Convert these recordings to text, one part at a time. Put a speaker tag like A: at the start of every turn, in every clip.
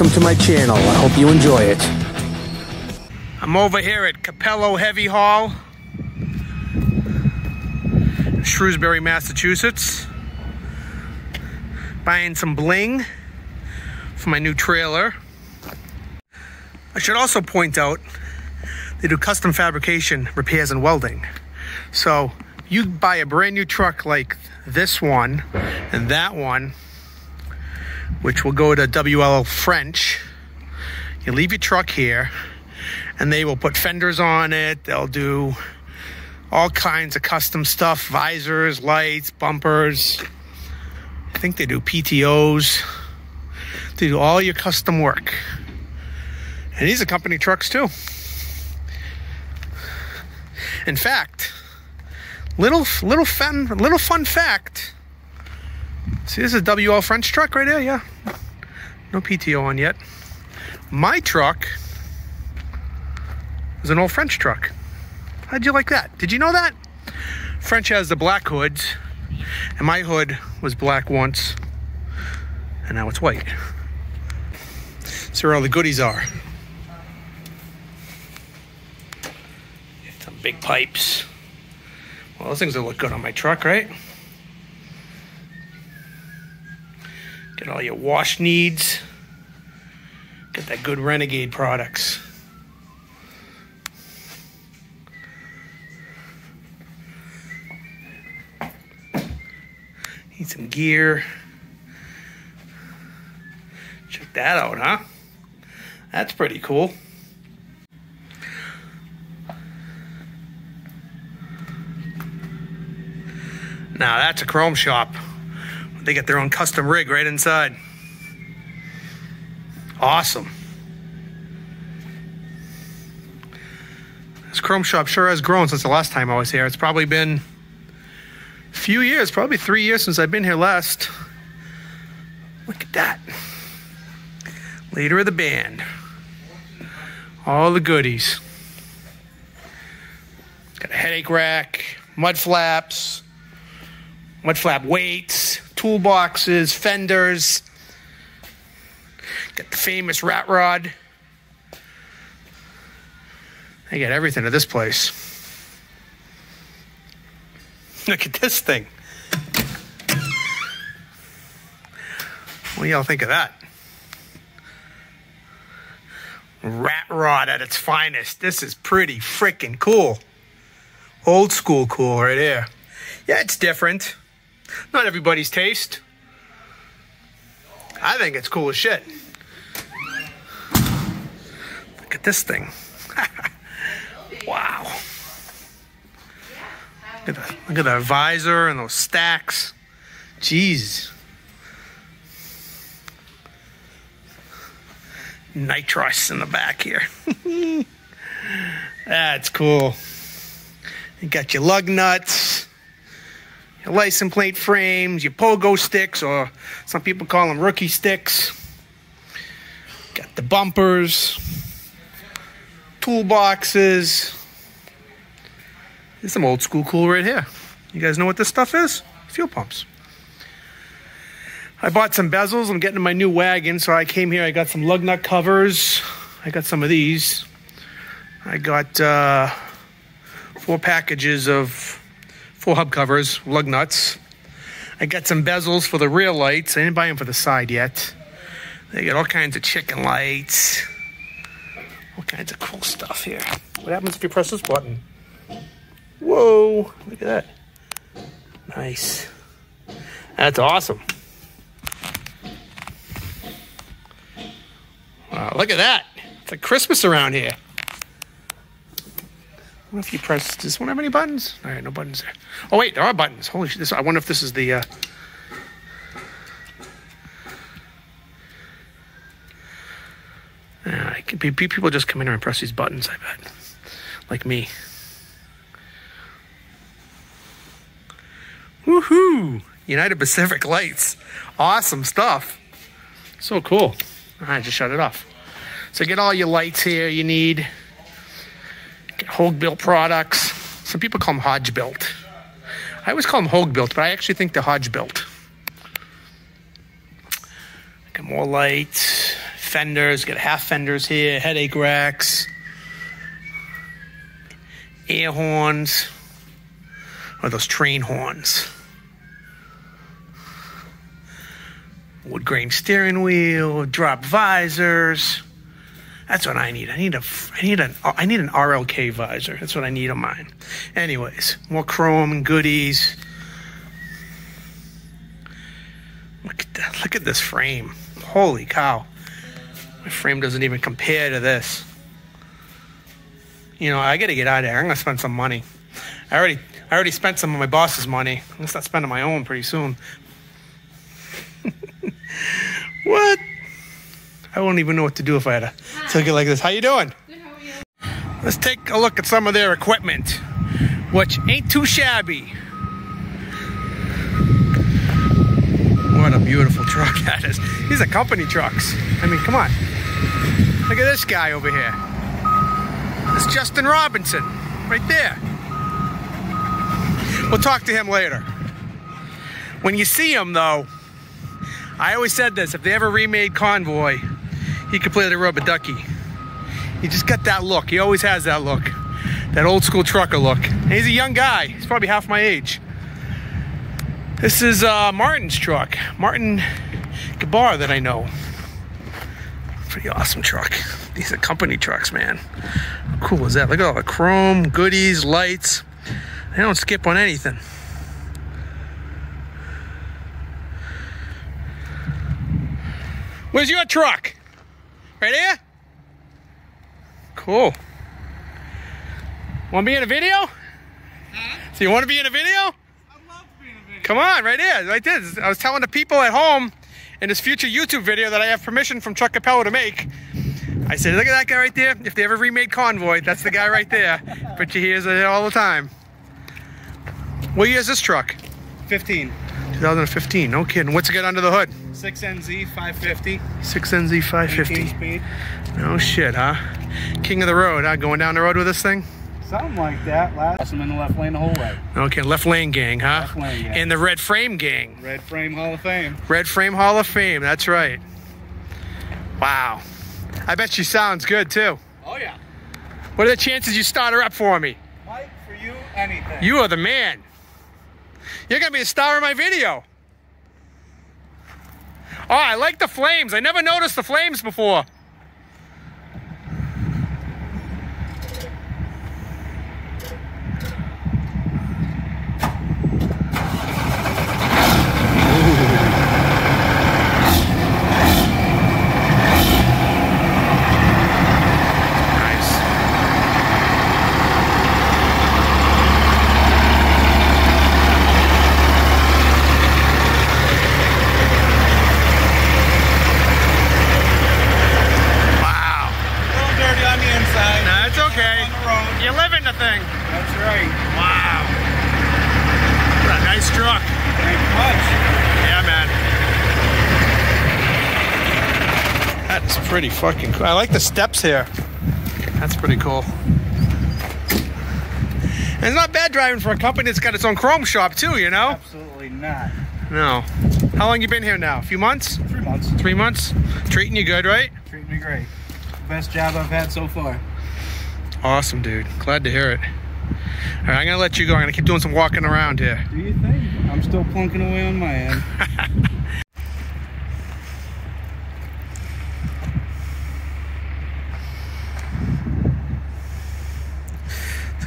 A: welcome to my channel. I hope you enjoy it.
B: I'm over here at Cappello Heavy Haul, Shrewsbury, Massachusetts. Buying some bling for my new trailer. I should also point out they do custom fabrication, repairs, and welding. So you buy a brand new truck like this one and that one, which will go to WL French. You leave your truck here and they will put fenders on it. They'll do all kinds of custom stuff, visors, lights, bumpers. I think they do PTOs. They do all your custom work. And these are company trucks too. In fact, little little fun little fun fact. See, this is a WL French truck right here. Yeah, no PTO on yet. My truck is an old French truck. How'd you like that? Did you know that? French has the black hoods, and my hood was black once, and now it's white. That's where all the goodies are. Some big pipes. Well, those things will look good on my truck, right? Get all your wash needs. Get that good Renegade products. Need some gear. Check that out, huh? That's pretty cool. Now that's a chrome shop. They get their own custom rig right inside. Awesome. This chrome shop sure has grown since the last time I was here. It's probably been a few years, probably three years since I've been here last. Look at that. Leader of the band. All the goodies. Got a headache rack, mud flaps, mud flap weights, toolboxes, fenders. Got the famous rat rod. They got everything at this place. Look at this thing. What do y'all think of that? Rat rod at its finest. This is pretty freaking cool. Old school cool right here. Yeah, it's different. Not everybody's taste. I think it's cool as shit. Look at this thing. wow. Look at, the, look at the visor and those stacks. Jeez. Nitrous in the back here. That's cool. You got your lug nuts, license plate frames, your pogo sticks, or some people call them rookie sticks. Got the bumpers, toolboxes. There's some old school cool right here. You guys know what this stuff is? Fuel pumps. I bought some bezels. I'm getting my new wagon, so I came here. I got some lug nut covers. I got some of these. I got uh, four packages of four hub covers, lug nuts. I got some bezels for the rear lights. I didn't buy them for the side yet. They got all kinds of chicken lights. All kinds of cool stuff here. What happens if you press this button? Whoa, look at that. Nice. That's awesome. Wow, look at that. It's like Christmas around here. What if you press, does this one have any buttons? All right, no buttons there. Oh wait, there are buttons. Holy shit, this, I wonder if this is the, uh, it could be, people just come in here and press these buttons, I bet. Like me. Woohoo! United Pacific Lights. Awesome stuff. So cool. All right, just shut it off. So get all your lights here you need. Get Hogue built products. Some people call them Hodge built. I always call them Hogue built, but I actually think they're Hodge built. Got more lights, fenders, got half fenders here, headache racks, air horns, or those train horns. Wood grain steering wheel, drop visors. That's what I need. I need a, I need an, I need an RLK visor. That's what I need on mine. Anyways, more chrome and goodies. Look at that. Look at this frame. Holy cow. My frame doesn't even compare to this. You know, I gotta get out of here. I'm gonna spend some money. I already I already spent some of my boss's money. I'm gonna start spending my own pretty soon. what? I wouldn't even know what to do if I had to take it like this. How you doing? Let's take a look at some of their equipment, which ain't too shabby. What a beautiful truck that is. These are company trucks. I mean, come on. Look at this guy over here. It's Justin Robinson, right there. We'll talk to him later. When you see him, though, I always said this if they ever remade Convoy, he could play the rubber ducky. He just got that look. He always has that look. That old school trucker look. And he's a young guy. He's probably half my age. This is uh, Martin's truck. Martin Gabar that I know. Pretty awesome truck. These are company trucks, man. How cool is that? Look at all the chrome, goodies, lights. They don't skip on anything. Where's your truck? Right here? Cool. Want to be in a video?
C: Huh?
B: So you want to be in a video?
C: I love being a video.
B: Come on, right here, right there. I was telling the people at home in this future YouTube video that I have permission from Chuck Cappello to make. I said, look at that guy right there. If they ever remade Convoy, that's the guy right there. But you hear it all the time. What year is this truck?
C: 15.
B: 2015. No kidding. What's it got under the hood?
C: 6NZ 550.
B: 6NZ
C: 18
B: 550.
C: speed.
B: No shit, huh? King of the road, huh? Going down the road with this thing?
C: Something like that. Last I'm in the left lane the whole way.
B: Okay, left lane gang, huh?
C: Left lane gang.
B: And the red frame gang.
C: Red Frame Hall of Fame.
B: Red Frame Hall of Fame, that's right. Wow. I bet she sounds good too.
C: Oh yeah.
B: What are the chances you start her up for me?
C: Mike, for you, anything.
B: You are the man. You're gonna be a star in my video. Oh, I like the flames. I never noticed the flames before. Nice. Wow.
C: A little dirty on the inside.
B: Nah, it's okay.
C: On the road.
B: You live in the thing. Wow. What a nice truck.
C: Thank you much.
B: Yeah, man. That is pretty fucking cool. I like the steps here. That's pretty cool. And it's not bad driving for a company that's got its own chrome shop too, you know?
C: Absolutely not.
B: No. How long you been here now? A few months?
C: Three months.
B: Three months? Treating you good, right?
C: Treating me great. Best job I've had so far.
B: Awesome, dude. Glad to hear it. All right, I'm gonna let you go. I'm gonna keep doing some walking around here.
C: Do you think? I'm still plunking away on my end.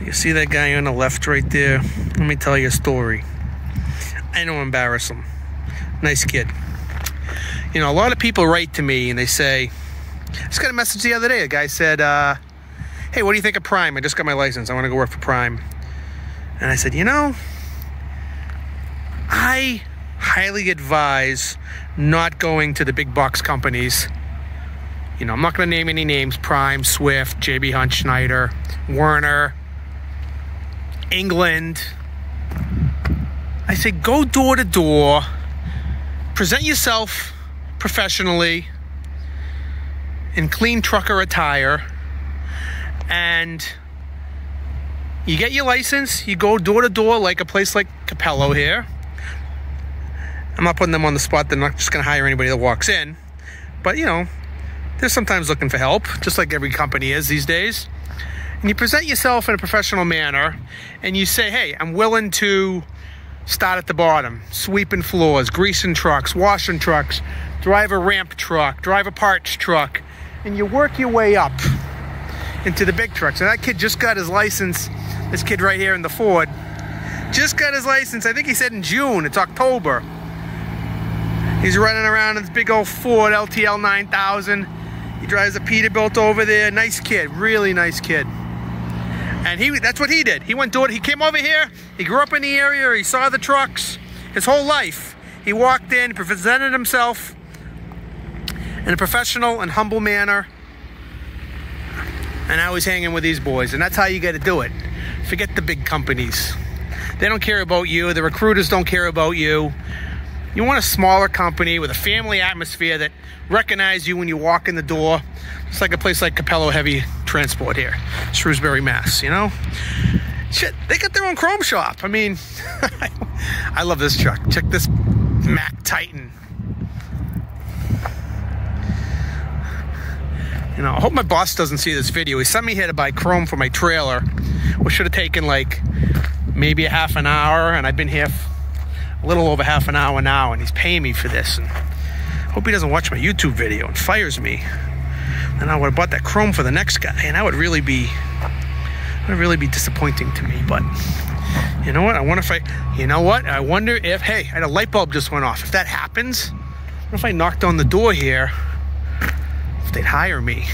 B: So you see that guy on the left right there? Let me tell you a story. I don't embarrass him. Nice kid. You know, a lot of people write to me and they say, I just got a message the other day. A guy said, uh, Hey, what do you think of Prime? I just got my license. I want to go work for Prime. And I said, You know, I highly advise not going to the big box companies. You know, I'm not going to name any names Prime, Swift, JB Hunt, Schneider, Werner, England. I say go door to door, present yourself professionally in clean trucker attire, and you get your license, you go door to door like a place like Cappello here. I'm not putting them on the spot, they're not just gonna hire anybody that walks in. But you know, they're sometimes looking for help, just like every company is these days. And you present yourself in a professional manner and you say, hey, I'm willing to start at the bottom, sweeping floors, greasing trucks, washing trucks, drive a ramp truck, drive a parts truck, and you work your way up into the big trucks. And that kid just got his license, this kid right here in the Ford, just got his license, I think he said in June, it's October. He's running around in this big old Ford LTL 9000. He drives a Peterbilt over there. Nice kid, really nice kid. And he that's what he did. He went to it. He came over here. He grew up in the area. He saw the trucks his whole life. He walked in, presented himself in a professional and humble manner. And I was hanging with these boys. And that's how you got to do it. Forget the big companies. They don't care about you. The recruiters don't care about you. You want a smaller company with a family atmosphere that recognize you when you walk in the door. It's like a place like Cappello Heavy Transport here, Shrewsbury, Mass. You know, shit, they got their own chrome shop. I mean, I love this truck. Check this Mack Titan. You know, I hope my boss doesn't see this video. He sent me here to buy chrome for my trailer, which should have taken like maybe a half an hour, and I've been here a little over half an hour now, and he's paying me for this. And I hope he doesn't watch my YouTube video and fires me. And I would have bought that chrome for the next guy, and that would really be, would really be disappointing to me. But you know what? I wonder if I, you know what? I wonder if, hey, I had a light bulb just went off. If that happens, what if I knocked on the door here? They'd hire me.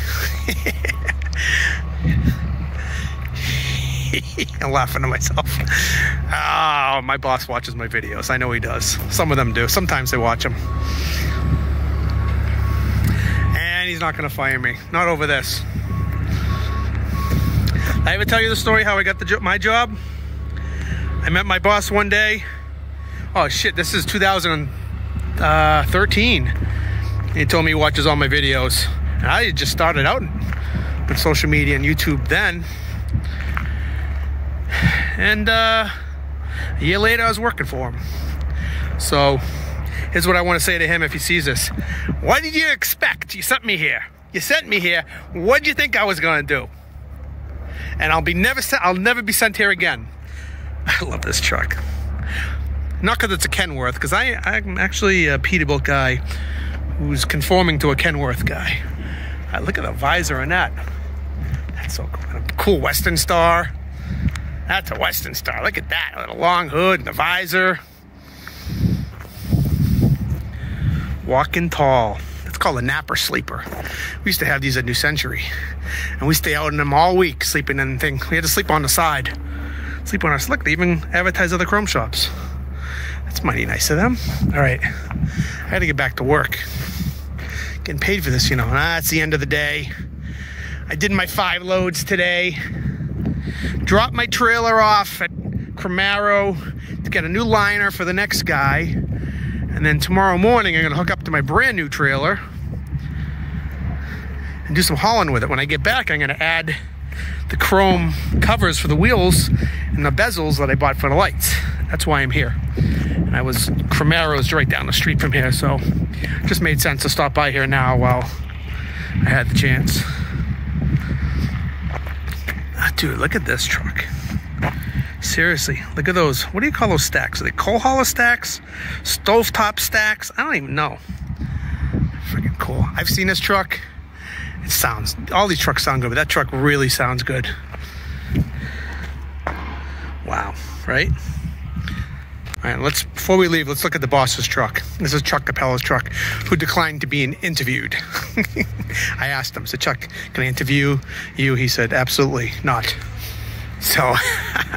B: I'm laughing to myself. Oh, my boss watches my videos. I know he does. Some of them do. Sometimes they watch them. And he's not going to fire me. Not over this. I ever tell you the story how I got the jo my job? I met my boss one day. Oh shit, this is 2013. Uh, he told me he watches all my videos. And I just started out with social media and YouTube then. And uh, a year later, I was working for him. So here's what I want to say to him if he sees this. What did you expect? You sent me here. You sent me here. What did you think I was going to do? And I'll be never sent. I'll never be sent here again. I love this truck. Not because it's a Kenworth, because I I'm actually a Peterbilt guy who's conforming to a Kenworth guy. Look at the visor on that. That's so cool. Cool Western Star. That's a Western Star. Look at that. A long hood and the visor. Walking tall. It's called a napper sleeper. We used to have these at New Century. And we stay out in them all week, sleeping in thing. We had to sleep on the side. Sleep on our slick. They even advertise other chrome shops. That's mighty nice of them. All right. I got to get back to work. Getting paid for this, you know. Ah, it's the end of the day. I did my five loads today drop my trailer off at Cromaro to get a new liner for the next guy. And then tomorrow morning, I'm to hook up to my brand new trailer and do some hauling with it. When I get back, I'm to add the chrome covers for the wheels and the bezels that I bought for the lights. That's why I'm here. And I was, Cromaro's right down the street from here, so just made sense to stop by here now while I had the chance. Ah, dude, look at this truck. Seriously, look at those. What do you call those stacks? Are they coal hauler stacks? Stovetop stacks? I don't even know. Freaking cool. I've seen this truck. It sounds, all these trucks sound good, but that truck really sounds good. Wow, right? All right, let's, before we leave, let's look at the boss's truck. This is Chuck Cappello's truck, who declined to be interviewed. I asked him, so Chuck, can I interview you? He said, absolutely not. So,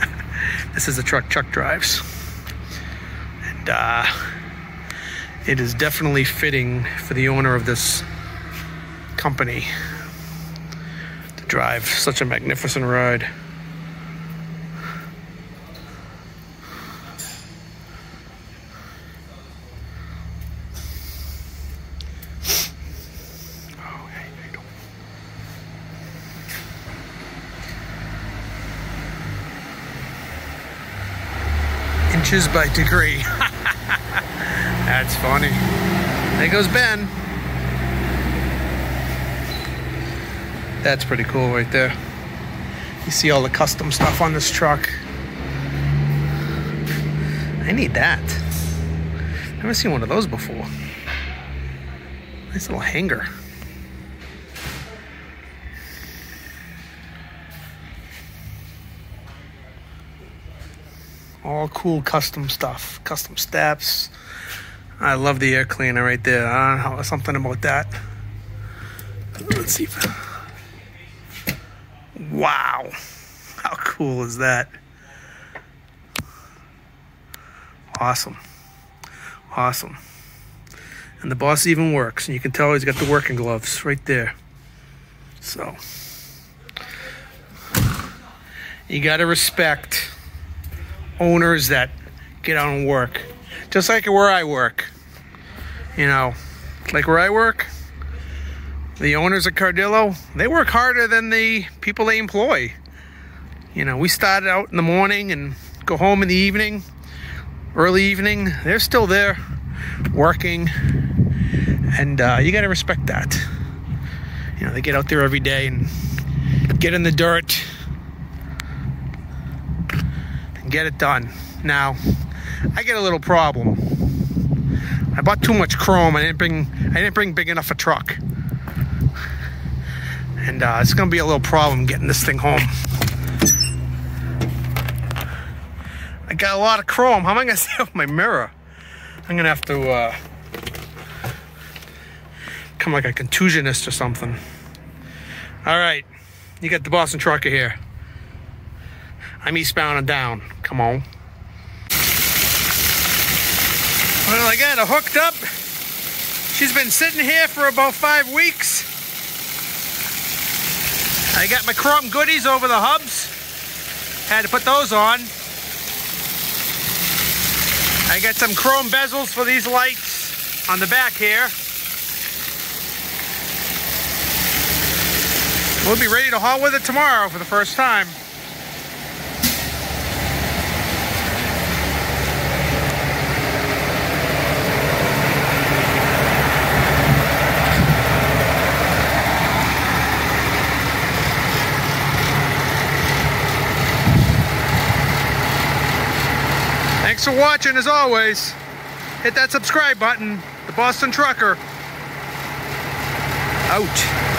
B: this is the truck Chuck drives. And uh, it is definitely fitting for the owner of this company to drive such a magnificent ride. Inches by degree. That's funny. There goes Ben. That's pretty cool right there. You see all the custom stuff on this truck. I need that. Never seen one of those before. Nice little hanger. All cool custom stuff, custom steps. I love the air cleaner right there. I don't know, something about that. Let's see. Wow. How cool is that? Awesome. Awesome. And the boss even works. And you can tell he's got the working gloves right there. So, you got to respect owners that get out and work. Just like where I work. You know, like where I work, the owners of Cardillo, they work harder than the people they employ. You know, we start out in the morning and go home in the evening, early evening. They're still there working, and uh, you got to respect that. You know, they get out there every day and get in the dirt and get it done. Now, I get a little problem. I bought too much chrome. I didn't bring. I didn't bring big enough a truck, and uh, it's gonna be a little problem getting this thing home. I got a lot of chrome. How am I gonna set up my mirror? I'm gonna have to uh, come like a contusionist or something. All right, you got the Boston Trucker here. I'm eastbound and down. Come on. Well, I got her hooked up. She's been sitting here for about five weeks. I got my chrome goodies over the hubs. Had to put those on. I got some chrome bezels for these lights on the back here. We'll be ready to haul with it tomorrow for the first time. Thanks for watching as always. Hit that subscribe button. The Boston Trucker. Out.